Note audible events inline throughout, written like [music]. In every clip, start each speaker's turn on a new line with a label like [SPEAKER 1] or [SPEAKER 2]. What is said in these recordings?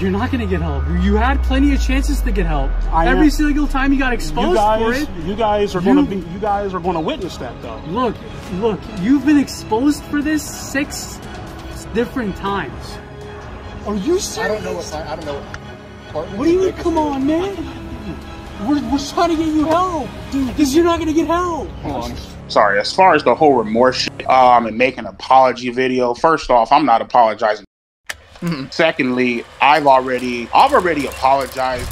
[SPEAKER 1] You're not gonna get help. You had plenty of chances to get help.
[SPEAKER 2] I
[SPEAKER 1] Every
[SPEAKER 2] am-
[SPEAKER 1] single time you got exposed
[SPEAKER 2] You guys,
[SPEAKER 1] for it.
[SPEAKER 2] you guys are going to be, you guys are going to witness that though.
[SPEAKER 1] Look, look, you've been exposed for this six different times. Are you serious?
[SPEAKER 3] I don't know what I don't know. Portland
[SPEAKER 1] What do you mean? Come on, man. We're, we're trying to get you help, dude. Because you're not gonna get help.
[SPEAKER 3] Hold on.
[SPEAKER 2] Sorry, as far as the whole remorse shit, um, and making an apology video. First off, I'm not apologizing. Mm-hmm. Secondly, I've already, I've already apologized.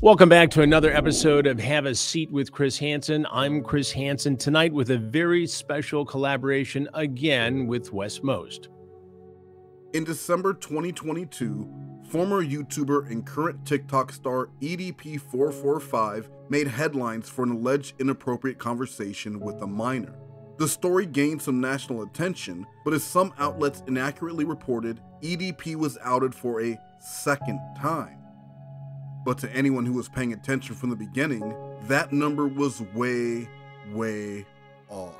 [SPEAKER 4] Welcome back to another episode of Have a Seat with Chris Hansen. I'm Chris Hansen tonight with a very special collaboration again with Wes Moast.
[SPEAKER 5] In December 2022, former YouTuber and current TikTok star E EDP445 made headlines for an alleged inappropriate conversation with a minor. The story gained some national attention, but as some outlets inaccurately reported, EDP was outed for a second time. But to anyone who was paying attention from the beginning, that number was way, way off.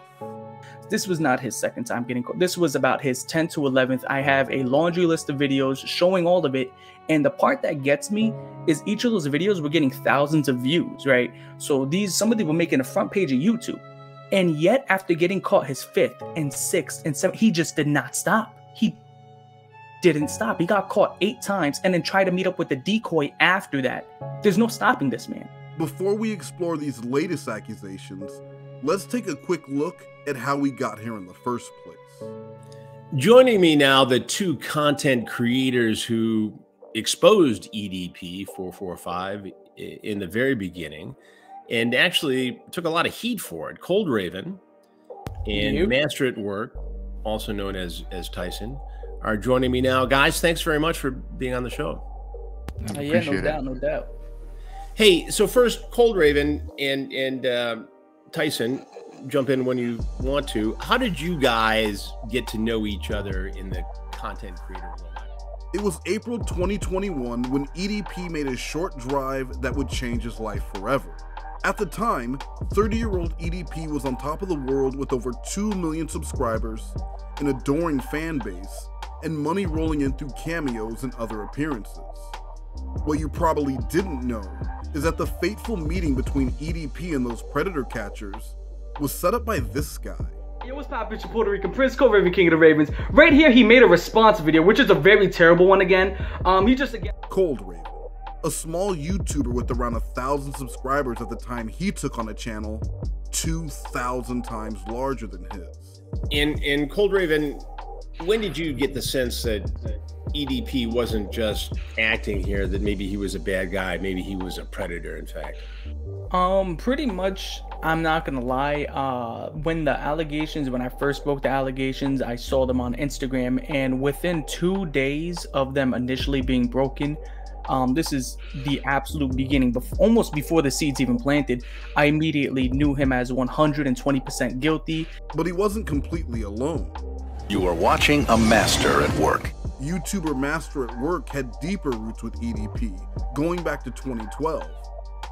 [SPEAKER 6] This was not his second time getting caught. This was about his 10th to 11th. I have a laundry list of videos showing all of it. And the part that gets me is each of those videos were getting thousands of views, right? So these, some of them were making a front page of YouTube. And yet, after getting caught his fifth and sixth and seventh, he just did not stop. He didn't stop. He got caught eight times and then tried to meet up with the decoy after that. There's no stopping this man.
[SPEAKER 5] Before we explore these latest accusations, let's take a quick look at how we got here in the first place.
[SPEAKER 4] Joining me now, the two content creators who exposed EDP 445 in the very beginning and actually took a lot of heat for it. Cold Raven and
[SPEAKER 6] Yep.
[SPEAKER 4] Master at Work, also known as, as Tyson, are joining me now. Guys, thanks very much for being on the show.
[SPEAKER 6] Uh, yeah, no
[SPEAKER 7] it.
[SPEAKER 6] doubt, no doubt.
[SPEAKER 4] Hey, so first, Cold Raven and and uh, Tyson, jump in when you want to. How did you guys get to know each other in the content creator world?
[SPEAKER 5] It was April 2021 when EDP made a short drive that would change his life forever. At the time, 30 year old EDP was on top of the world with over 2 million subscribers, an adoring fan base, and money rolling in through cameos and other appearances. What you probably didn't know is that the fateful meeting between EDP and those predator catchers was set up by this guy.
[SPEAKER 6] Yo, what's poppin'? It's your Puerto Rican Prince, co-Raven King of the Ravens. Right here, he made a response video, which is a very terrible one again. Um, he just again.
[SPEAKER 5] Cold Raven, a small YouTuber with around a thousand subscribers at the time he took on a channel 2,000 times larger than his.
[SPEAKER 4] In in Cold Raven, when did you get the sense that EDP wasn't just acting here? That maybe he was a bad guy, maybe he was a predator. In fact,
[SPEAKER 6] Um, pretty much. I'm not gonna lie. Uh, when the allegations, when I first spoke the allegations, I saw them on Instagram, and within two days of them initially being broken, um, this is the absolute beginning, bef- almost before the seeds even planted. I immediately knew him as 120% guilty.
[SPEAKER 5] But he wasn't completely alone.
[SPEAKER 7] You are watching a master at work.
[SPEAKER 5] YouTuber Master at Work had deeper roots with EDP, going back to 2012,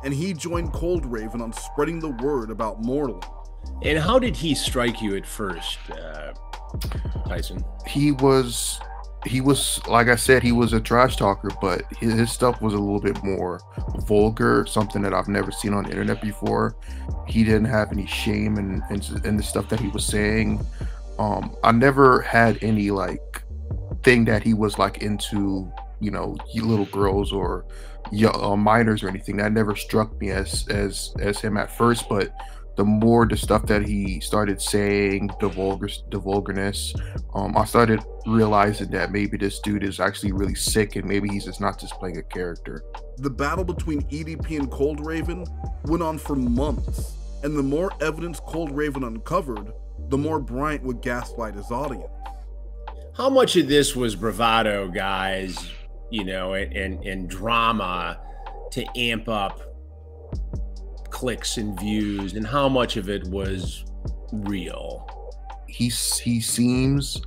[SPEAKER 5] and he joined Cold Raven on spreading the word about Moreland.
[SPEAKER 4] and how did he strike you at first, uh, Tyson?
[SPEAKER 7] He was, he was, like I said, he was a trash talker, but his, his stuff was a little bit more vulgar, something that I've never seen on the internet before. He didn't have any shame in, in, in the stuff that he was saying. Um, I never had any like thing that he was like into, you know, little girls or uh, minors or anything. That never struck me as as as him at first, but the more the stuff that he started saying, the vulgar, the vulgarness, um, I started realizing that maybe this dude is actually really sick, and maybe he's just not just playing a character.
[SPEAKER 5] The battle between EDP and Cold Raven went on for months, and the more evidence Cold Raven uncovered, the more Bryant would gaslight his audience.
[SPEAKER 4] How much of this was bravado, guys? You know, and and, and drama to amp up clicks and views, and how much of it was real?
[SPEAKER 7] He he seems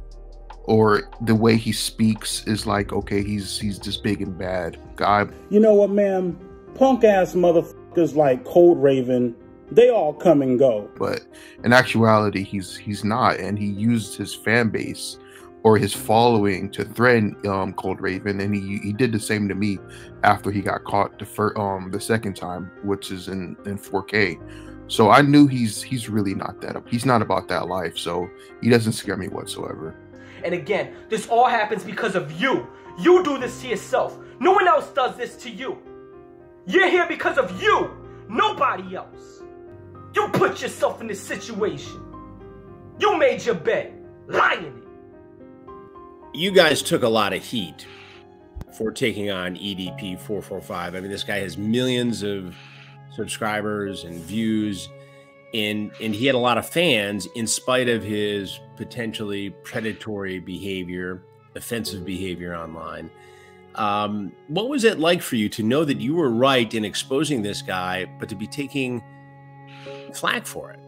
[SPEAKER 7] or the way he speaks is like okay he's he's this big and bad guy
[SPEAKER 8] you know what man punk ass motherfuckers like cold raven they all come and go
[SPEAKER 7] but in actuality he's he's not and he used his fan base or his following to threaten um, Cold Raven, and he, he did the same to me after he got caught the first um the second time, which is in in 4K. So I knew he's he's really not that he's not about that life. So he doesn't scare me whatsoever.
[SPEAKER 9] And again, this all happens because of you. You do this to yourself. No one else does this to you. You're here because of you, nobody else. You put yourself in this situation. You made your bet, lying.
[SPEAKER 4] You guys took a lot of heat for taking on EDP 445. I mean, this guy has millions of subscribers and views and and he had a lot of fans in spite of his potentially predatory behavior, offensive behavior online. Um, what was it like for you to know that you were right in exposing this guy, but to be taking flack for it?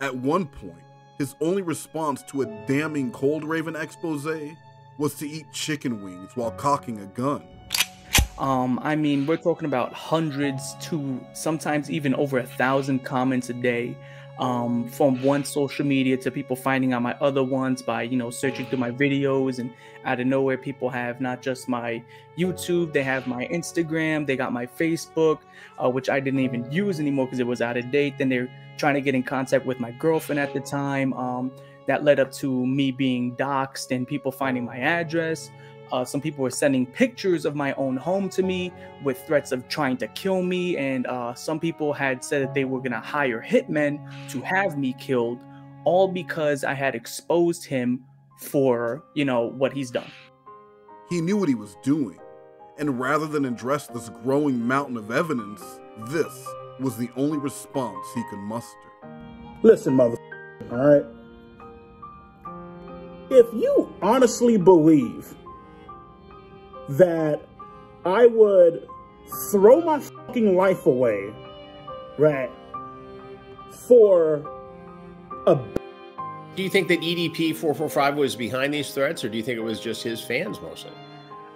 [SPEAKER 5] At one point, his only response to a damning Cold Raven expose was to eat chicken wings while cocking a gun.
[SPEAKER 6] Um, I mean, we're talking about hundreds to sometimes even over a thousand comments a day um, from one social media to people finding out my other ones by you know searching through my videos. And out of nowhere people have not just my youtube they have my instagram they got my facebook uh, which i didn't even use anymore because it was out of date. Then they're trying to get in contact with my girlfriend at the time um, that led up to me being doxxed and people finding my address uh, some people were sending pictures of my own home to me with threats of trying to kill me. And uh, some people had said that they were going to hire hitmen to have me killed, all because I had exposed him for, you know, what he's done.
[SPEAKER 5] He knew what he was doing. And rather than address this growing mountain of evidence, this was the only response he could muster.
[SPEAKER 8] Listen, mother, all right? If you honestly believe that I would throw my fucking life away, right, for a.
[SPEAKER 4] Do you think that EDP 445 was behind these threats, or do you think it was just his fans mostly?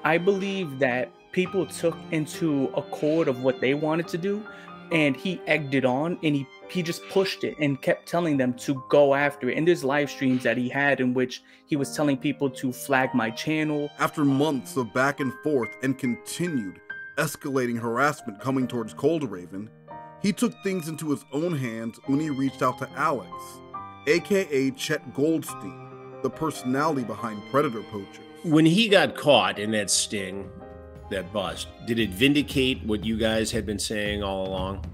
[SPEAKER 6] I believe that people took into accord of what they wanted to do, and he egged it on, and he he just pushed it and kept telling them to go after it. And there's live streams that he had in which he was telling people to flag my channel.
[SPEAKER 5] After months of back and forth and continued escalating harassment coming towards Cold Raven, he took things into his own hands when he reached out to Alex, aka Chet Goldstein, the personality behind Predator Poachers.
[SPEAKER 4] When he got caught in that sting, that bust, did it vindicate what you guys had been saying all along?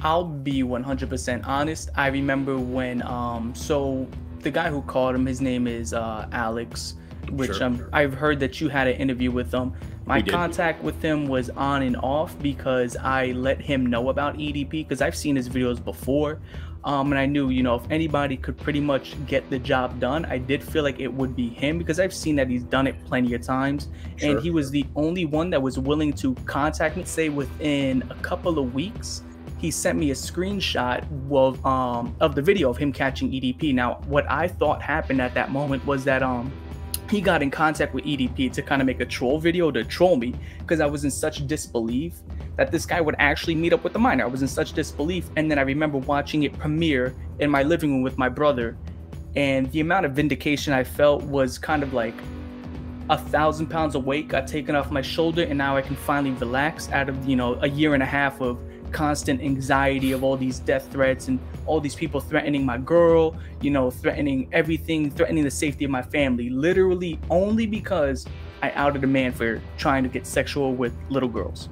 [SPEAKER 6] I'll be 100% honest. I remember when, um, so the guy who called him, his name is uh, Alex, which sure. um, I've heard that you had an interview with him. My contact with him was on and off because I let him know about EDP because I've seen his videos before. Um, and I knew, you know, if anybody could pretty much get the job done, I did feel like it would be him because I've seen that he's done it plenty of times. Sure. And he was the only one that was willing to contact me, say within a couple of weeks he sent me a screenshot of um of the video of him catching EDP. Now, what I thought happened at that moment was that um he got in contact with EDP to kind of make a troll video to troll me because I was in such disbelief that this guy would actually meet up with the minor. I was in such disbelief. And then I remember watching it premiere in my living room with my brother. And the amount of vindication I felt was kind of like a thousand pounds of weight got taken off my shoulder. And now I can finally relax out of, you know, a year and a half of constant anxiety of all these death threats and all these people threatening my girl, you know, threatening everything, threatening the safety of my family, literally only because I outed a man for trying to get sexual with little girls.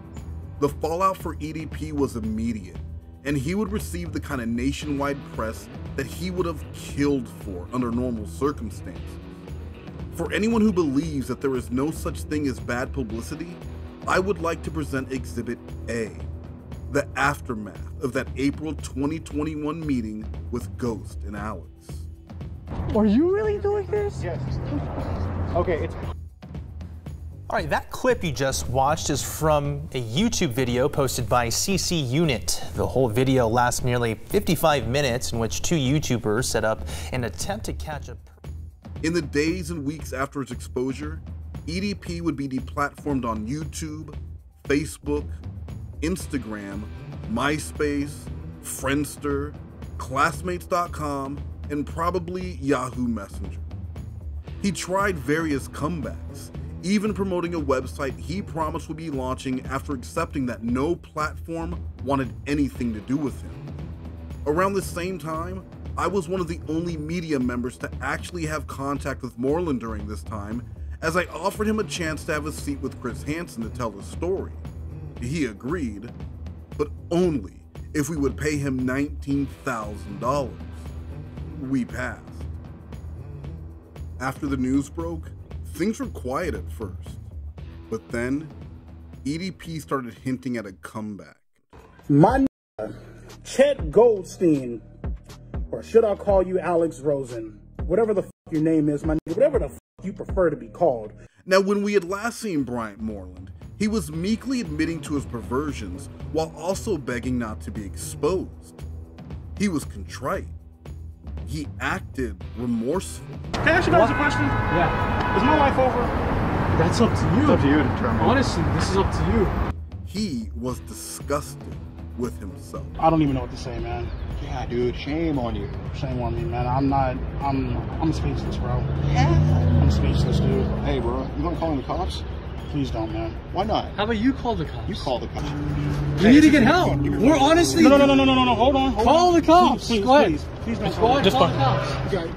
[SPEAKER 5] The fallout for EDP was immediate, and he would receive the kind of nationwide press that he would have killed for under normal circumstances. For anyone who believes that there is no such thing as bad publicity, I would like to present Exhibit A, the aftermath of that April 2021 meeting with Ghost and Alex.
[SPEAKER 10] Are you really doing this?
[SPEAKER 3] Yes. Okay, it's all right, that clip you just watched is from a YouTube video posted by CC Unit. The whole video lasts nearly 55 minutes in which two YouTubers set up an attempt to catch a
[SPEAKER 5] In the days and weeks after its exposure, EDP would be deplatformed on YouTube, Facebook, Instagram, MySpace, Friendster, Classmates.com, and probably Yahoo Messenger. He tried various comebacks, even promoting a website he promised would be launching after accepting that no platform wanted anything to do with him. Around the same time, I was one of the only media members to actually have contact with Moreland during this time, as I offered him a chance to have a seat with Chris Hansen to tell the story. He agreed, but only if we would pay him $19,000. We passed. After the news broke, things were quiet at first, but then EDP started hinting at a comeback.
[SPEAKER 8] My Chet Goldstein, or should I call you Alex Rosen? Whatever the f- your name is, my whatever the f- you prefer to be called.
[SPEAKER 5] Now, when we had last seen Bryant Moreland, he was meekly admitting to his perversions while also begging not to be exposed. He was contrite. He acted remorseful.
[SPEAKER 8] Can I ask you guys a question?
[SPEAKER 1] Yeah.
[SPEAKER 8] Is my life over?
[SPEAKER 1] That's up to you.
[SPEAKER 11] It's up to you to determine.
[SPEAKER 1] Honestly, this is up to you.
[SPEAKER 5] He was disgusted with himself.
[SPEAKER 8] I don't even know what to say, man.
[SPEAKER 11] Yeah, dude, shame on you.
[SPEAKER 8] Shame on me, man. I'm not. I'm. I'm speechless, bro. Yeah. I'm speechless, dude.
[SPEAKER 11] Hey, bro, you want to call in the cops?
[SPEAKER 8] Please don't, man.
[SPEAKER 11] Why not?
[SPEAKER 1] How about you call the cops?
[SPEAKER 11] You call the cops.
[SPEAKER 1] You need to get help. We're honestly.
[SPEAKER 8] No, no, no, no, no, no, no. Hold on. Hold
[SPEAKER 1] Call
[SPEAKER 8] on.
[SPEAKER 1] the cops.
[SPEAKER 8] Please, please,
[SPEAKER 1] Go ahead.
[SPEAKER 8] please, please don't.
[SPEAKER 1] Squad,
[SPEAKER 8] Just
[SPEAKER 1] call the
[SPEAKER 8] fuck-
[SPEAKER 1] cops.
[SPEAKER 8] Okay.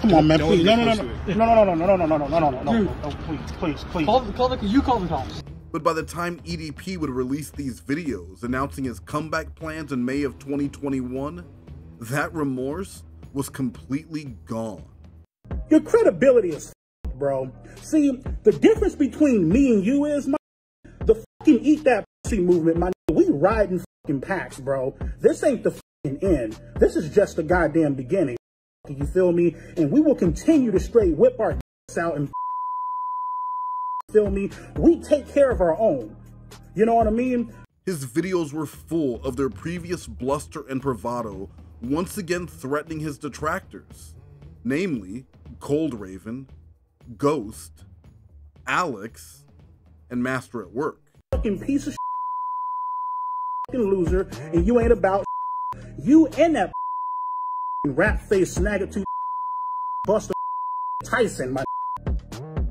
[SPEAKER 8] Come on, man.
[SPEAKER 11] Don't
[SPEAKER 8] Please. No,
[SPEAKER 11] get
[SPEAKER 8] no, no,
[SPEAKER 11] close
[SPEAKER 8] no,
[SPEAKER 11] to it.
[SPEAKER 8] no, no, no, no, no, no, no, no, no, no, no, no,
[SPEAKER 1] Dude.
[SPEAKER 8] no. Please, please, please.
[SPEAKER 1] Call, call the. You call the cops.
[SPEAKER 5] But by the time EDP would release these videos announcing his comeback plans in May of 2021, that remorse was completely gone.
[SPEAKER 8] Your credibility is f- bro. See, the difference between me and you is my the fucking eat that pussy movement, my we riding fucking packs, bro. This ain't the fucking end. This is just the goddamn beginning. You feel me? And we will continue to straight whip our dicks out and [laughs] feel me. We take care of our own. You know what I mean?
[SPEAKER 5] His videos were full of their previous bluster and bravado, once again threatening his detractors, namely Cold Raven, Ghost, Alex, and Master at Work.
[SPEAKER 8] Fucking piece of fucking loser, and you ain't about you and that rat face snaggletooth Buster Tyson, my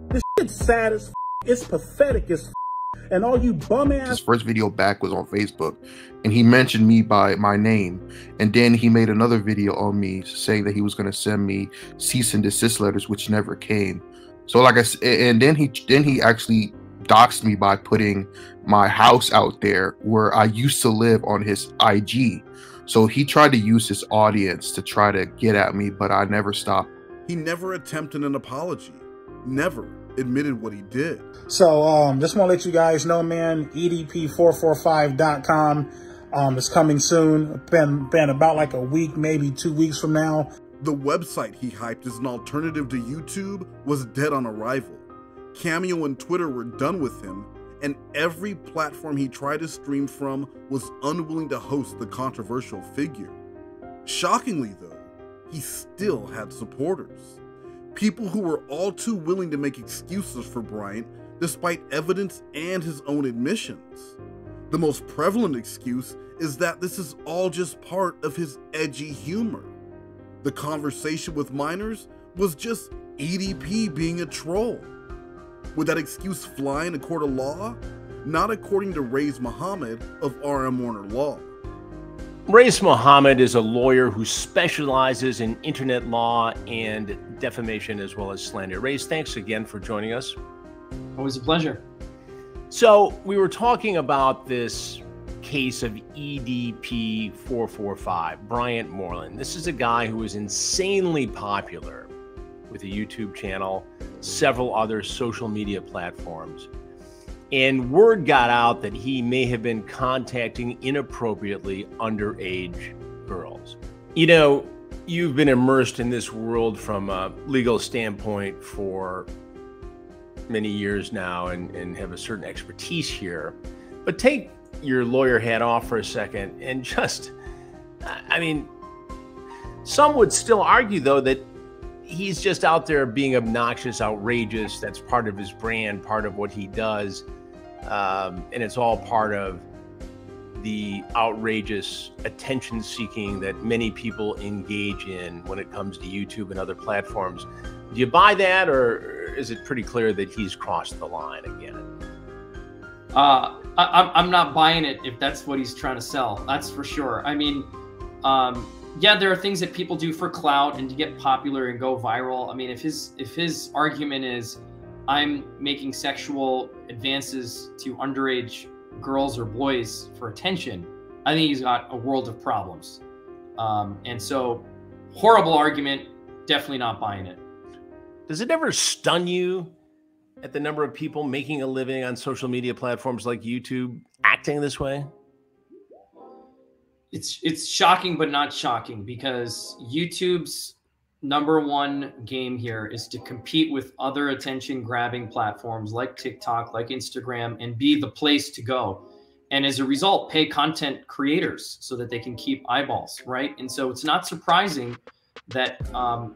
[SPEAKER 8] this shit's sad as it's pathetic as and all you bum ass.
[SPEAKER 7] his first video back was on Facebook, and he mentioned me by my name. And then he made another video on me saying that he was going to send me cease and desist letters, which never came. So, like I said, and then he then he actually doxed me by putting my house out there where I used to live on his IG. So he tried to use his audience to try to get at me, but I never stopped.
[SPEAKER 5] He never attempted an apology, never admitted what he did.
[SPEAKER 8] So um just want to let you guys know, man, E edp445.com um is coming soon. Been been about like a week, maybe two weeks from now.
[SPEAKER 5] The website he hyped as an alternative to YouTube was dead on arrival. Cameo and Twitter were done with him, and every platform he tried to stream from was unwilling to host the controversial figure. Shockingly, though, he still had supporters. People who were all too willing to make excuses for Bryant despite evidence and his own admissions. The most prevalent excuse is that this is all just part of his edgy humor. The conversation with minors was just EDP being a troll. Would that excuse fly in a court of law? Not according to Raees Mahmood of RM Warner Law.
[SPEAKER 4] Raees Mahmood is a lawyer who specializes in internet law and defamation as well as slander. Raees, thanks again for joining us.
[SPEAKER 12] Always a pleasure.
[SPEAKER 4] So, we were talking about this case of EDP 445, Bryant Moreland. This is a guy who is insanely popular with a YouTube channel, several other social media platforms. And word got out that he may have been contacting inappropriately underage girls. You know, you've been immersed in this world from a legal standpoint for many years now and, and have a certain expertise here. But take your lawyer hat off for a second and just, I mean, some would still argue, though, that he's just out there being obnoxious, outrageous. That's part of his brand, part of what he does. Um, and it's all part of the outrageous attention seeking that many people engage in when it comes to YouTube and other platforms. Do you buy that, or is it pretty clear that he's crossed the line again?
[SPEAKER 12] Uh, I, I'm not buying it if that's what he's trying to sell. That's for sure. I mean, um, yeah, there are things that people do for clout and to get popular and go viral. I mean, if his if his argument is I'm making sexual advances to underage girls or boys for attention, I think he's got a world of problems. Um, and so, horrible argument. Definitely not buying it.
[SPEAKER 4] Does it ever stun you at the number of people making a living on social media platforms like YouTube acting this way?
[SPEAKER 12] It's it's shocking but not shocking because YouTube's number one game here is to compete with other attention grabbing platforms like TikTok, like Instagram, and be the place to go. And as a result, pay content creators so that they can keep eyeballs, right? And so it's not surprising that um,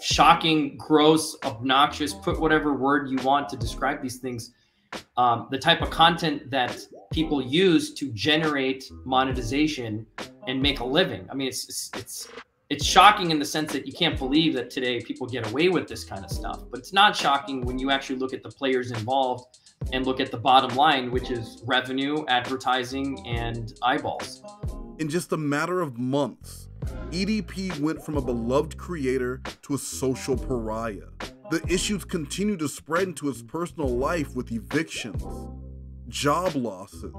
[SPEAKER 12] shocking, gross, obnoxious, put whatever word you want to describe these things, um, the type of content that people use to generate monetization and make a living. I mean, it's, it's, it's it's shocking in the sense that you can't believe that today people get away with this kind of stuff. But it's not shocking when you actually look at the players involved and look at the bottom line, which is revenue, advertising, and eyeballs.
[SPEAKER 5] In just a matter of months, EDP went from a beloved creator to a social pariah. The issues continued to spread into his personal life with evictions, job losses.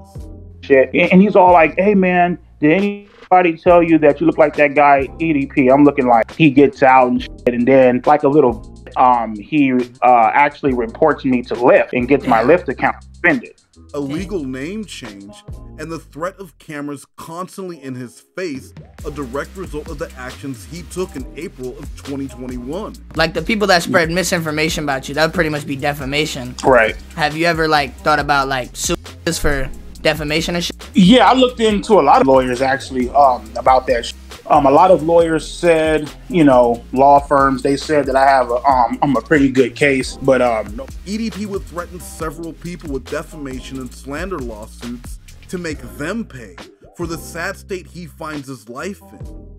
[SPEAKER 2] Shit. And he's all like, hey man, did anybody tell you that you look like that guy EDP? I'm looking like he gets out and shit, and then like a little, um, he uh, actually reports me to Lyft and gets my Lyft account suspended.
[SPEAKER 5] A legal name change and the threat of cameras constantly in his face, a direct result of the actions he took in April of 2021.
[SPEAKER 13] Like the people that spread misinformation about you, that would pretty much be defamation.
[SPEAKER 2] Right.
[SPEAKER 13] Have you ever like thought about like suing for defamation and shit?
[SPEAKER 2] Yeah, I looked into a lot of lawyers actually um, about that. Um, a lot of lawyers said, you know, law firms, they said that I have a, um, I'm a pretty good case, but um, no.
[SPEAKER 5] EDP would threaten several people with defamation and slander lawsuits to make them pay for the sad state he finds his life in.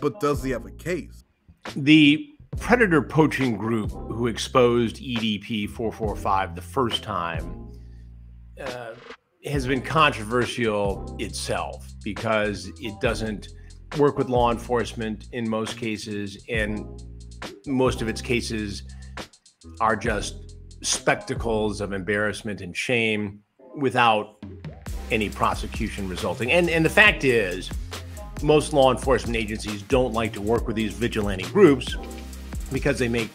[SPEAKER 5] But does he have a case?
[SPEAKER 4] The predator poaching group who exposed EDP 445 the first time uh, has been controversial itself because it doesn't work with law enforcement in most cases, and most of its cases are just spectacles of embarrassment and shame without any prosecution resulting. And and the fact is, most law enforcement agencies don't like to work with these vigilante groups because they make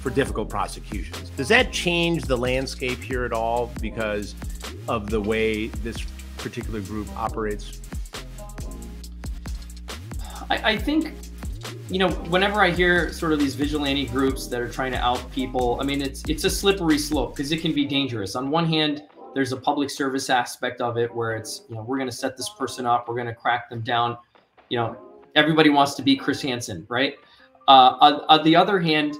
[SPEAKER 4] for difficult prosecutions. Does that change the landscape here at all because of the way this particular group operates?
[SPEAKER 12] I, I think you know, whenever I hear sort of these vigilante groups that are trying to out people, I mean, it's it's a slippery slope because it can be dangerous. On one hand, there's a public service aspect of it where it's you know we're going to set this person up, we're going to crack them down. You know, everybody wants to be Chris Hansen, right? Uh, on, on the other hand,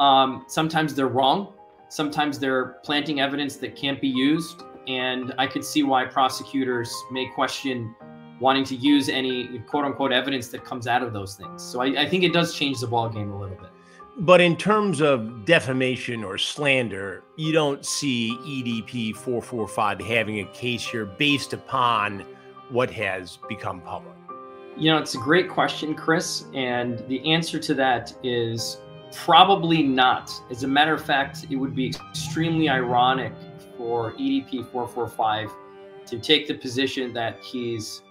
[SPEAKER 12] um, sometimes they're wrong. Sometimes they're planting evidence that can't be used, and I could see why prosecutors may question wanting to use any quote unquote evidence that comes out of those things. So I, I think it does change the ball game a little bit.
[SPEAKER 4] But in terms of defamation or slander, you don't see EDP 445 having a case here based upon what has become public.
[SPEAKER 12] You know, it's a great question, Chris. And the answer to that is probably not. As a matter of fact, it would be extremely ironic for EDP 445 to take the position that he's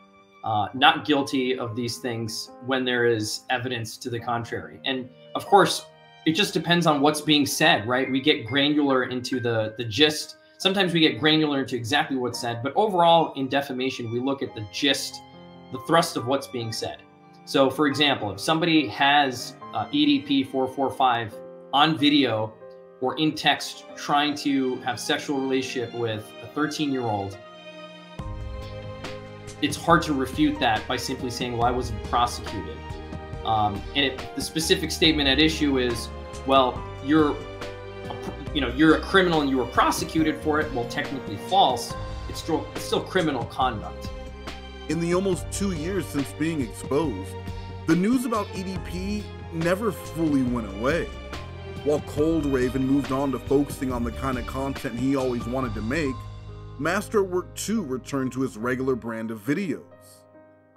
[SPEAKER 12] uh, not guilty of these things when there is evidence to the contrary. And of course, it just depends on what's being said, right? We get granular into the the gist. Sometimes we get granular into exactly what's said, but overall, in defamation, we look at the gist, the thrust of what's being said. So, for example, if somebody has uh, EDP 445 on video or in text trying to have sexual relationship with a 13 year old it's hard to refute that by simply saying, well, I wasn't prosecuted. Um, and it, the specific statement at issue is, well, you're, a, you know, you're a criminal and you were prosecuted for it. Well, technically false. It's still, it's still criminal conduct.
[SPEAKER 5] In the almost two years since being exposed, the news about EDP never fully went away. While Cold Raven moved on to focusing on the kind of content he always wanted to make, Master Work 2 returned to his regular brand of videos.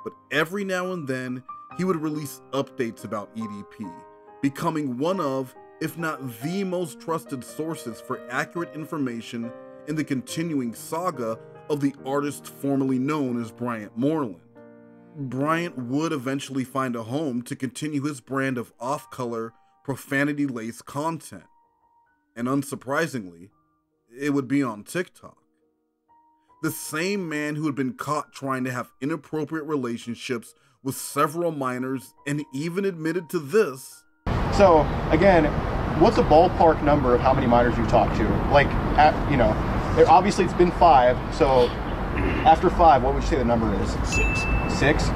[SPEAKER 5] But every now and then, he would release updates about EDP, becoming one of, if not the most trusted sources for accurate information in the continuing saga of the artist formerly known as Bryant Moreland. Bryant would eventually find a home to continue his brand of off color, profanity laced content. And unsurprisingly, it would be on TikTok. The same man who had been caught trying to have inappropriate relationships with several minors and even admitted to this.
[SPEAKER 11] So, again, what's a ballpark number of how many minors you've talked to? Like, at, you know, obviously it's been five, so after five, what would you say the number is?
[SPEAKER 10] Six.
[SPEAKER 11] Six?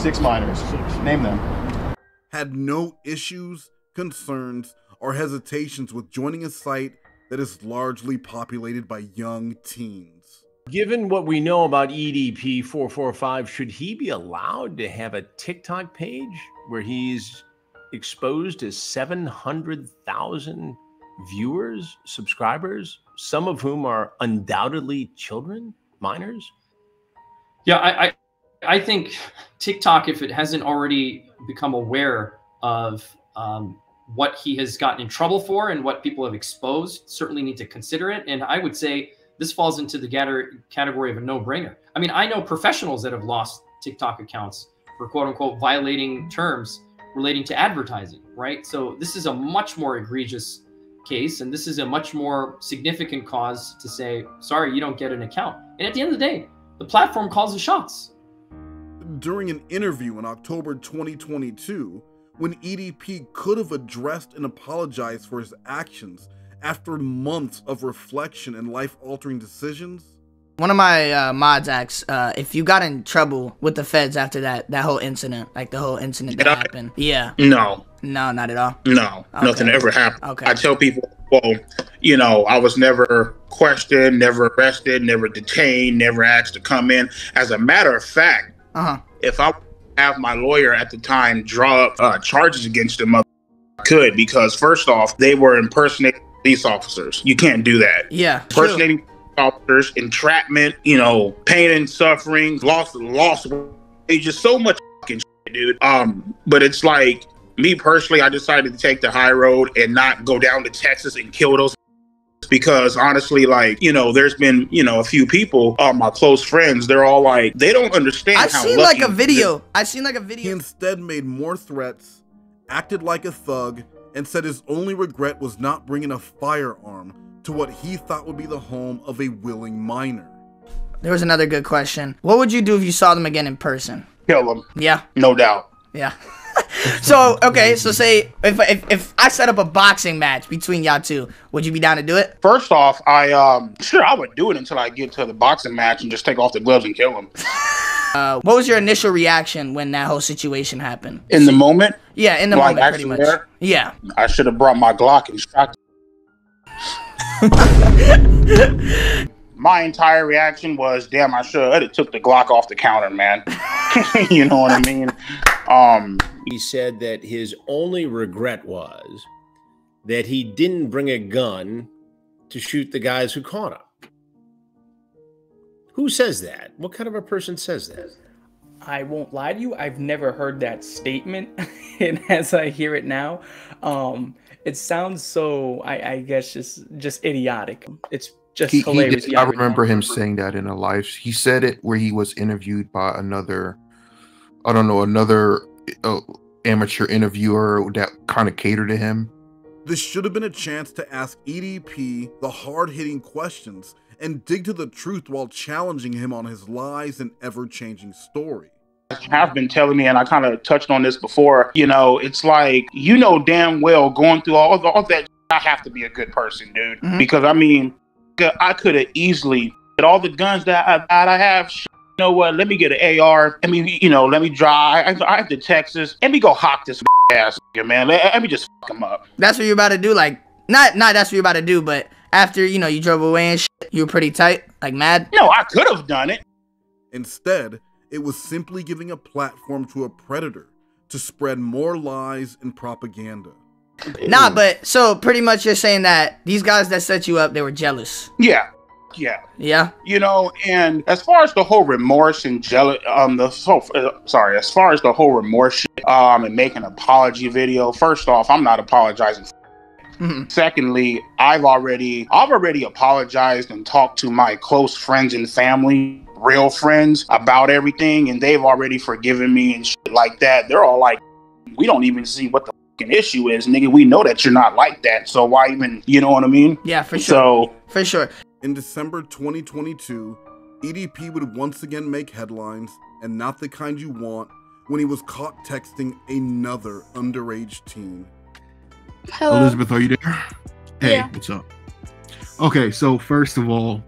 [SPEAKER 11] Six minors.
[SPEAKER 10] Six.
[SPEAKER 11] Name them.
[SPEAKER 5] Had no issues, concerns, or hesitations with joining a site that is largely populated by young teens.
[SPEAKER 4] Given what we know about EDP 445, should he be allowed to have a TikTok page where he's exposed to 700,000 viewers, subscribers, some of whom are undoubtedly children, minors?
[SPEAKER 12] Yeah, I, I, I think TikTok, if it hasn't already become aware of um, what he has gotten in trouble for and what people have exposed, certainly need to consider it. And I would say this falls into the category of a no-brainer. I mean, I know professionals that have lost TikTok accounts for quote unquote violating terms relating to advertising, right? So this is a much more egregious case, and this is a much more significant cause to say, sorry, you don't get an account. And at the end of the day, the platform calls the shots.
[SPEAKER 5] During an interview in October 2022, when EDP could have addressed and apologized for his actions after months of reflection and life altering decisions,
[SPEAKER 13] One of my uh, mods asks uh, if you got in trouble with the feds after that that whole incident, like the whole incident that
[SPEAKER 2] I?
[SPEAKER 13] happened. Yeah.
[SPEAKER 2] No,
[SPEAKER 13] No, not at all.
[SPEAKER 2] no, nothing ever happened.
[SPEAKER 13] Okay.
[SPEAKER 2] I tell people, well, you know, I was never questioned, never arrested, never detained, never asked to come in. As a matter of fact,
[SPEAKER 13] Uh huh.
[SPEAKER 2] if I have my lawyer at the time draw up uh, charges against them, I could because first off, they were impersonating police officers. You can't do that.
[SPEAKER 13] Yeah. true.
[SPEAKER 2] Impersonating officers, entrapment, you know, pain and suffering, loss, loss, wages, so much fucking shit, dude. Um, but it's like me personally, I decided to take the high road and not go down to Texas and kill those because honestly, like, you know, there's been, you know, a few people, uh, my close friends, they're all like, they don't understand
[SPEAKER 13] I've
[SPEAKER 2] how
[SPEAKER 13] seen like a video. I've seen like a video
[SPEAKER 5] he
[SPEAKER 13] video.
[SPEAKER 5] instead made more threats, acted like a thug, and said his only regret was not bringing a firearm to what he thought would be the home of a willing minor.
[SPEAKER 13] There was another good question. What would you do if you saw them again in person?
[SPEAKER 2] Kill them,
[SPEAKER 13] Yeah.
[SPEAKER 2] no doubt.
[SPEAKER 13] Yeah. [laughs] so okay, so say if, if if I set up a boxing match between y'all two, would you be down to do it?
[SPEAKER 2] First off, I um sure I would do it until I get to the boxing match and just take off the gloves and kill him. [laughs]
[SPEAKER 13] Uh, what was your initial reaction when that whole situation happened?
[SPEAKER 2] In the moment,
[SPEAKER 13] Yeah, in the
[SPEAKER 2] Like,
[SPEAKER 13] moment, pretty much.
[SPEAKER 2] there?
[SPEAKER 13] Yeah.
[SPEAKER 2] I should have brought my Glock and shot. [laughs] my entire reaction was, "Damn, I should have took the Glock off the counter, man." [laughs] you know what I mean? Um,
[SPEAKER 4] He said that his only regret was that he didn't bring a gun to shoot the guys who caught him. Who says that? What kind of a person says that?
[SPEAKER 6] I won't lie to you. I've never heard that statement, [laughs] and as I hear it now, um, it sounds so. I, I guess just just idiotic. It's just
[SPEAKER 7] He, he
[SPEAKER 6] hilarious.
[SPEAKER 7] did, I remember him saying that in a live. He said it where he was interviewed by another, I don't know, another uh, amateur interviewer that kind of catered to him.
[SPEAKER 5] This should have been a chance to ask EDP the hard hitting questions and dig to the truth while challenging him on his lies and ever changing story.
[SPEAKER 2] have been telling me, and I kind of touched on this before. You know, it's like you know damn well going through all, all that. I have to be a good person, dude,
[SPEAKER 13] Mhm.
[SPEAKER 2] because I mean, I could have easily all the guns that I, that I have. you know what? Let me get an AR. Let me, you know, let me drive. I, I have to Texas. Let me go hawk this [laughs] ass, man. Let, let me just fuck him up.
[SPEAKER 13] That's what you're about to do. Like, not not that's what you're about to do, but after you know you drove away and shit, you were pretty tight, like mad.
[SPEAKER 2] No, I could have done it.
[SPEAKER 5] Instead, it was simply giving a platform to a predator to spread more lies and propaganda.
[SPEAKER 13] Nah, but so pretty much you're saying that these guys that set you up, they were jealous.
[SPEAKER 2] Yeah. Yeah.
[SPEAKER 13] Yeah.
[SPEAKER 2] You know, and as far as the whole remorse and jealous, um, the so uh, sorry, as far as the whole remorse, shit, um, and making an apology video. First off, I'm not apologizing.
[SPEAKER 13] Mhm.
[SPEAKER 2] Secondly, I've already, I've already apologized and talked to my close friends and family, real friends, about everything, and they've already forgiven me and shit like that. They're all like, we don't even see what the fucking issue is, nigga. We know that you're not like that, so why even, you know what I mean?
[SPEAKER 13] Yeah, for
[SPEAKER 2] sure. So
[SPEAKER 13] for sure.
[SPEAKER 5] In December 2022, EDP would once again make headlines, and not the kind you want, when he was caught texting another underage teen.
[SPEAKER 14] Elizabeth, are you there? Hey,
[SPEAKER 5] Yeah.
[SPEAKER 14] what's up? Okay, so first of all,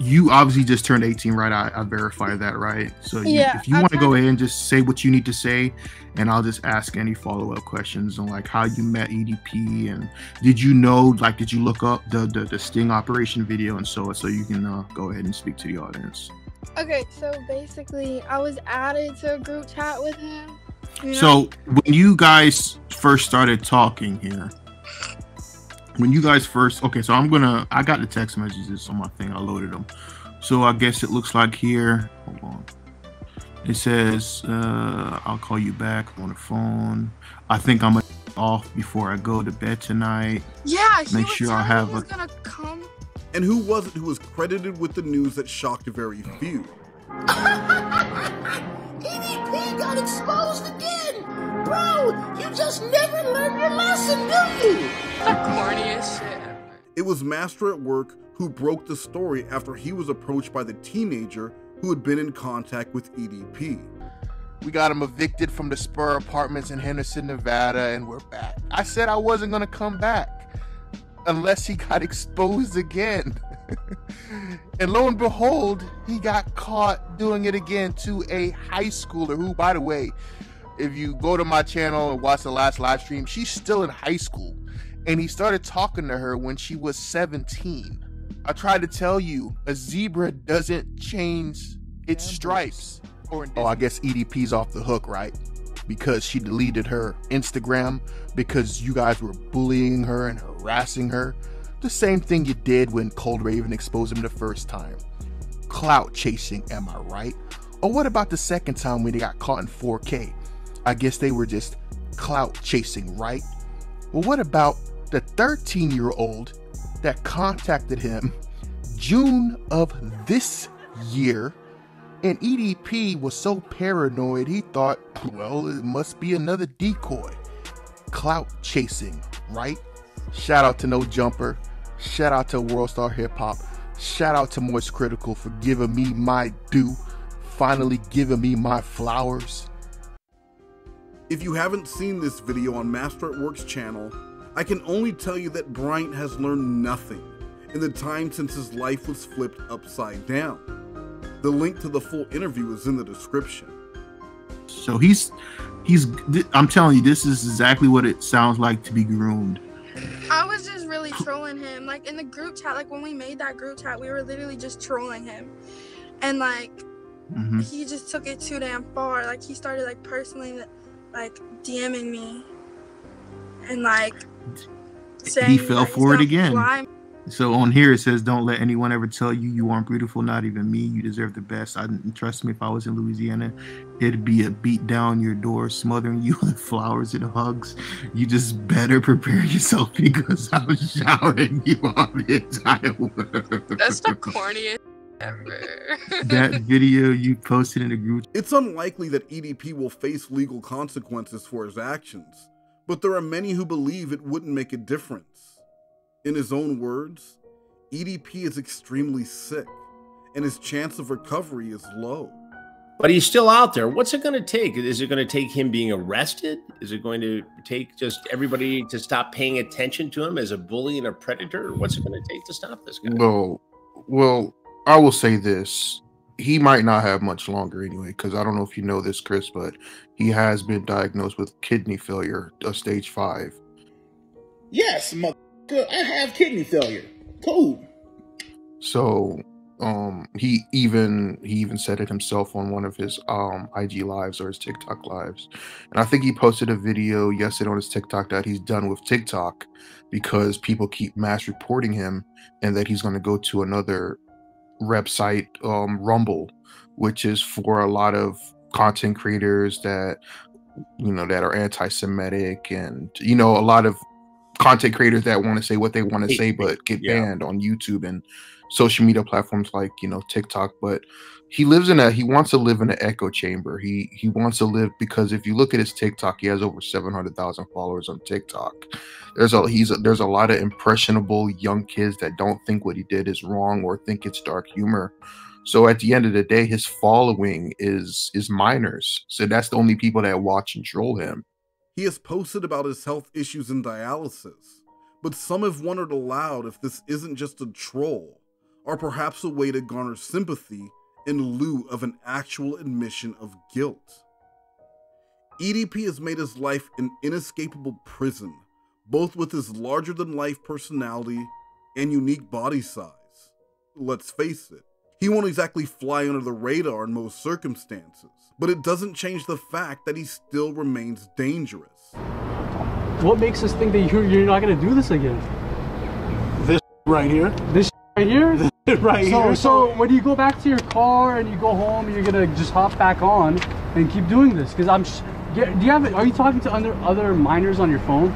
[SPEAKER 14] you obviously just turned 18, right? I, I verified that, right? So you,
[SPEAKER 15] Yeah,
[SPEAKER 14] if you want to go ahead and just say what you need to say, and I'll just ask any follow up questions on like how you met EDP and did you know, like, did you look up the the, the sting operation video and so so you can uh, go ahead and speak to the audience.
[SPEAKER 15] Okay, so basically, I was added to a group chat with him. you know?
[SPEAKER 14] So when you guys first started talking here, when you guys first okay, so I'm gonna I got the text messages on my thing, I loaded them. So I guess it looks like here. Hold on. It says, uh, I'll call you back on the phone. I think I'm gonna off before I go to bed tonight.
[SPEAKER 15] yeah, he
[SPEAKER 14] Make
[SPEAKER 15] was
[SPEAKER 14] sure I have
[SPEAKER 15] me he was
[SPEAKER 14] a
[SPEAKER 15] gonna come.
[SPEAKER 5] And who was it who was credited with the news that shocked very few? [laughs]
[SPEAKER 16] EDP got exposed again! Bro, you just never learned your lesson, do you? The corniest shit.
[SPEAKER 5] It was Master at Work who broke the story after he was approached by the teenager who had been in contact with EDP.
[SPEAKER 14] We got him evicted from the Spur Apartments in Henderson, Nevada, and we're back. I said I wasn't gonna come back unless he got [laughs] exposed again. [laughs] and lo and behold, he got caught doing it again to a high schooler who, by the way, if you go to my channel and watch the last live stream, she's still in high school. And he started talking to her when she was 17. I tried to tell you, a zebra doesn't change its stripes. Oh, I guess EDP's off the hook, right? Because she deleted her Instagram because you guys were bullying her and harassing her. The same thing you did when Cold Raven exposed him the first time. Clout chasing, am I right? Or what about the second time when they got caught in 4K? I guess they were just clout chasing, right? Well, what about the 13 year old that contacted him June of this year? And EDP was so paranoid he thought, well, it must be another decoy. Clout chasing, right? Shout out to No Jumper. Shout out to World Star Hip Hop. Shout out to Moist Critical for giving me my due. Finally giving me my flowers.
[SPEAKER 5] If you haven't seen this video on Master at Work's channel, I can only tell you that Bryant has learned nothing in the time since his life was flipped upside down. The link to the full interview is in the description.
[SPEAKER 14] So he's he's I'm telling you, this is exactly what it sounds like to be groomed.
[SPEAKER 15] I was just really trolling him. Like in the group chat, like when we made that group chat, we were literally just trolling him. And like
[SPEAKER 14] Mhm.
[SPEAKER 15] he just took it too damn far. Like he started like personally like DMing me and like saying
[SPEAKER 14] He fell
[SPEAKER 15] he's
[SPEAKER 14] for it again. So on here it says, "Don't let anyone ever tell you you aren't beautiful, not even me. You deserve the best." I trust me. If I was in Louisiana, it'd be a beat down your door, smothering you with flowers and hugs. You just better prepare yourself [laughs] because I'm showering you on the entire world.
[SPEAKER 16] That's the corniest ever. [laughs]
[SPEAKER 14] that video you posted in the group.
[SPEAKER 5] It's unlikely that EDP will face legal consequences for his actions, but there are many who believe it wouldn't make a difference. In his own words, EDP is extremely sick, and his chance of recovery is low.
[SPEAKER 4] But he's still out there. What's it going to take? Is it going to take him being arrested? Is it going to take just everybody to stop paying attention to him as a bully and a predator? What's it going to take to stop this guy?
[SPEAKER 14] Well, well, I will say this.
[SPEAKER 7] he might not have much longer anyway. Because I don't know if you know this, Chris, but he has been diagnosed with kidney failure, a stage five.
[SPEAKER 8] Yes, mother. I have kidney failure. Cool.
[SPEAKER 7] So um he even he even said it himself on one of his um IG lives or his TikTok lives. And I think he posted a video yesterday on his TikTok that he's done with TikTok because people keep mass reporting him and that he's going to go to another website um Rumble which is for a lot of content creators that you know that are anti-semitic and you know a lot of content creators that want to say what they want to say but get
[SPEAKER 4] Yeah.
[SPEAKER 7] banned on YouTube and social media platforms like you know TikTok but he lives in a he wants to live in an echo chamber. He he wants to live because if you look at his TikTok he has over 700,000 followers on TikTok. There's a he's a, there's a lot of impressionable young kids that don't think what he did is wrong or think it's dark humor. So at the end of the day his following is is minors. So that's the only people that watch and troll him
[SPEAKER 5] He has posted about his health issues and dialysis, but some have wondered aloud if this isn't just a troll, or perhaps a way to garner sympathy in lieu of an actual admission of guilt. EDP has made his life an inescapable prison, both with his larger than life personality and unique body size. Let's face it, he won't exactly fly under the radar in most circumstances, but it doesn't change the fact that he still remains dangerous.
[SPEAKER 1] What makes us think that you're, you're not gonna do this again?
[SPEAKER 8] This [laughs] right here.
[SPEAKER 1] This [laughs] right here? [laughs]
[SPEAKER 8] This right
[SPEAKER 1] so,
[SPEAKER 8] here.
[SPEAKER 1] So when you go back to your car and you go home, you're gonna just hop back on and keep doing this? Because I'm. sh- do you have? Are you talking to other other minors on your phone?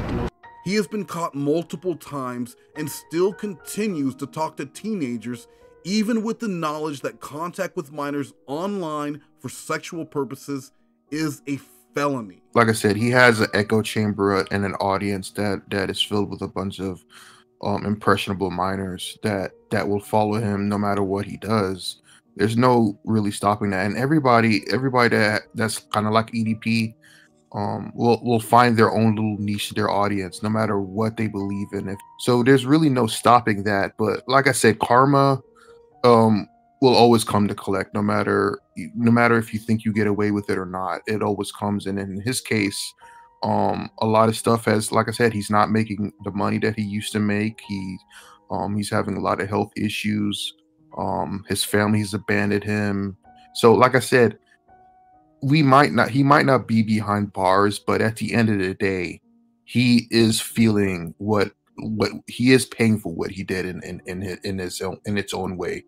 [SPEAKER 5] He has been caught multiple times and still continues to talk to teenagers, even with the knowledge that contact with minors online for sexual purposes is a felony.
[SPEAKER 7] like I said, he has an echo chamber and an audience that that is filled with a bunch of um, impressionable minors that that will follow him no matter what he does. There's no really stopping that, and everybody everybody that that's kind of like EDP um will will find their own little niche their audience no matter what they believe in if so there's really no stopping that but like i said karma um will always come to collect no matter no matter if you think you get away with it or not it always comes. And in his case um a lot of stuff has like i said he's not making the money that he used to make. He um he's having a lot of health issues. Um his family's abandoned him. So like i said we might not he might not be behind bars but at the end of the day he is feeling what what he is paying for what he did in in in, his, in his own in its own way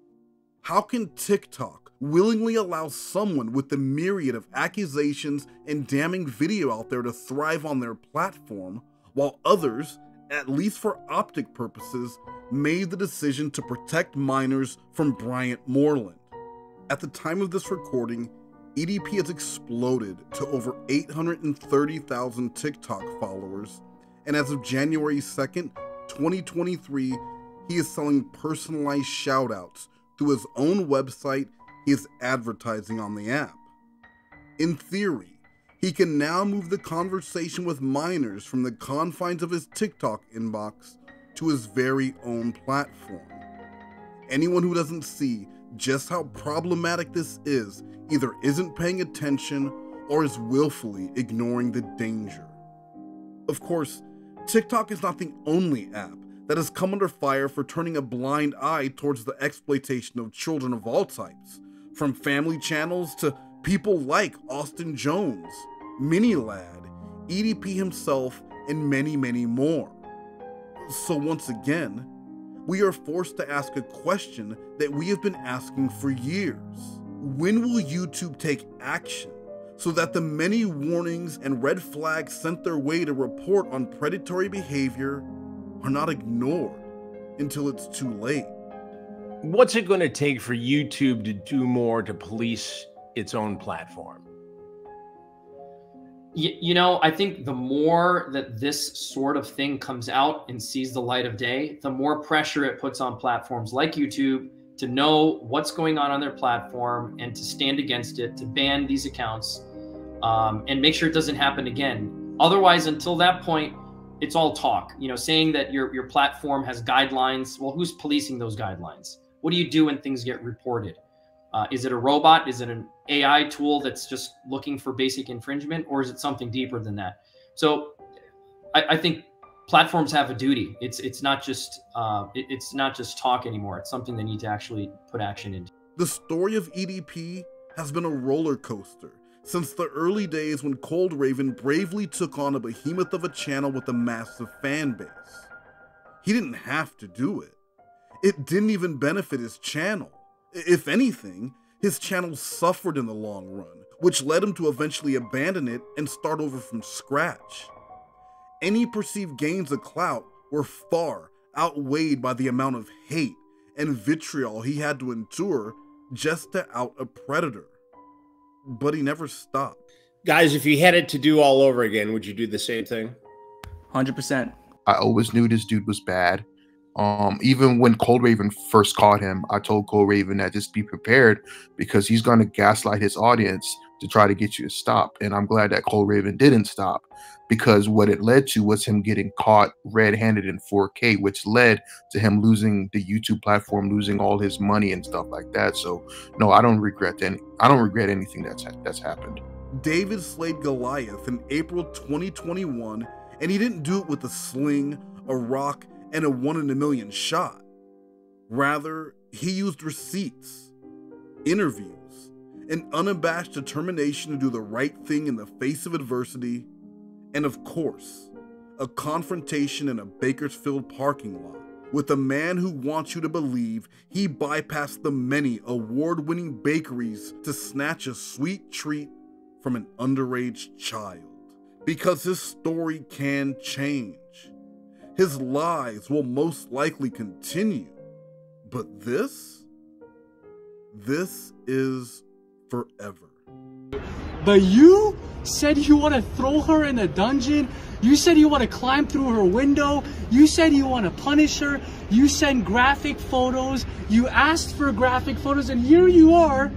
[SPEAKER 5] How can TikTok willingly allow someone with the myriad of accusations and damning video out there to thrive on their platform, while others, at least for optic purposes, made the decision to protect minors from Bryant Moreland? At the time of this recording, EDP has exploded to over 830,000 TikTok followers, and as of January 2nd, 2023, he is selling personalized shoutouts through his own website he is advertising on the app. In theory, he can now move the conversation with minors from the confines of his TikTok inbox to his very own platform. Anyone who doesn't see just how problematic this is either isn't paying attention or is willfully ignoring the danger. Of course, TikTok is not the only app that has come under fire for turning a blind eye towards the exploitation of children of all types, from family channels to people like Austin Jones, Mini Ladd, EDP himself, and many, many more. So, once again, we are forced to ask a question that we have been asking for years. When will YouTube take action so that the many warnings and red flags sent their way to report on predatory behavior are not ignored until it's too late?
[SPEAKER 4] What's it going to take for YouTube to do more to police its own platform?
[SPEAKER 12] Y- you know, I think the more that this sort of thing comes out and sees the light of day, the more pressure it puts on platforms like YouTube to know what's going on on their platform and to stand against it, to ban these accounts, um, and make sure it doesn't happen again. Otherwise, until that point, it's all talk. You know, saying that your your platform has guidelines. Well, who's policing those guidelines? What do you do when things get reported? Uh, is it a robot? Is it an AI tool that's just looking for basic infringement, or is it something deeper than that? So, I, I think platforms have a duty. It's it's not just uh, it, it's not just talk anymore. It's something they need to actually put action into.
[SPEAKER 5] The story of EDP has been a roller coaster since the early days when Cold Raven bravely took on a behemoth of a channel with a massive fan base. He didn't have to do it. It didn't even benefit his channel. If anything, his channel suffered in the long run, which led him to eventually abandon it and start over from scratch. Any perceived gains of clout were far outweighed by the amount of hate and vitriol he had to endure just to out a predator. But he never stopped.
[SPEAKER 4] Guys, if you had it to do all over again, would you do the same thing?
[SPEAKER 6] 100%.
[SPEAKER 7] I always knew this dude was bad. Um, even when Cold Raven first caught him, I told Cold Raven that just be prepared because he's going to gaslight his audience to try to get you to stop. And I'm glad that Cold Raven didn't stop because what it led to was him getting caught red handed in 4K, which led to him losing the YouTube platform, losing all his money and stuff like that. So, no, I don't regret any. I don't regret anything that's that's happened.
[SPEAKER 5] David slayed Goliath in April 2021, and he didn't do it with a sling, a rock, and a one in a million shot. Rather, he used receipts, interviews, an unabashed determination to do the right thing in the face of adversity, and of course, a confrontation in a Bakersfield parking lot with a man who wants you to believe he bypassed the many award winning bakeries to snatch a sweet treat from an underage child. Because his story can change. His lies will most likely continue. But this? This is forever.
[SPEAKER 1] But you said you want to throw her in a dungeon. You said you want to climb through her window. You said you want to punish her. You sent graphic photos. You asked for graphic photos, and here you are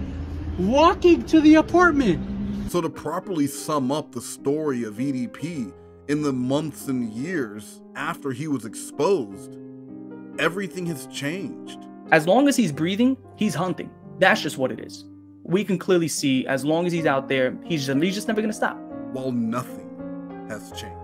[SPEAKER 1] walking to the apartment.
[SPEAKER 5] So, to properly sum up the story of EDP in the months and years after he was exposed, everything has changed.
[SPEAKER 6] As long as he's breathing, he's hunting. That's just what it is. We can clearly see as long as he's out there, he's just, he's just never going to stop.
[SPEAKER 5] While nothing has changed.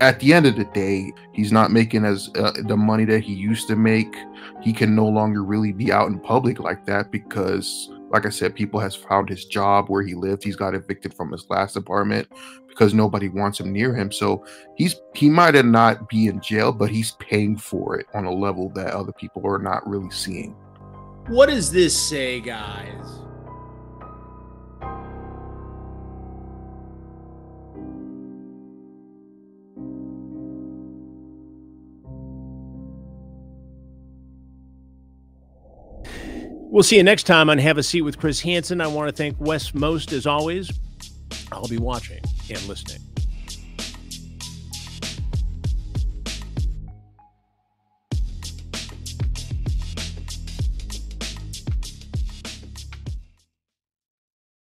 [SPEAKER 7] At the end of the day, he's not making as uh, the money that he used to make. He can no longer really be out in public like that because, like I said, people has found his job where he lived. He's got evicted from his last apartment because nobody wants him near him. So he's he might have not be in jail, but he's paying for it on a level that other people are not really seeing.
[SPEAKER 4] What does this say, guys? We'll see you next time on Have a Seat with Chris Hansen. I want to thank Wes Moast as always. I'll be watching and listening.